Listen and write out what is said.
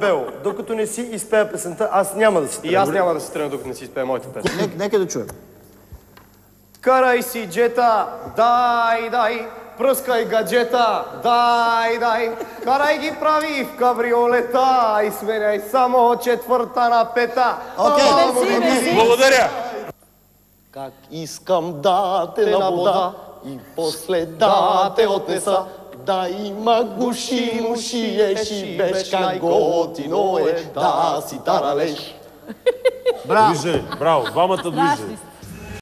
Бело, докато не си изпея песента, аз няма да си И аз няма да се тръгна, докато не си изпея моята песен. Нека, нека да чуем. Карай си джета, дай, дай, пръскай гаджета, дай, дай. Карай ги прави в кабриолета и сменяй само четвърта на пета. Окей. Мерси. Благодаря! Как искам да те на вода и после да те отнеса. Да има гуши, муши, еши, беш, как готино е. да си таралеш. Движи, браво, двамата движи.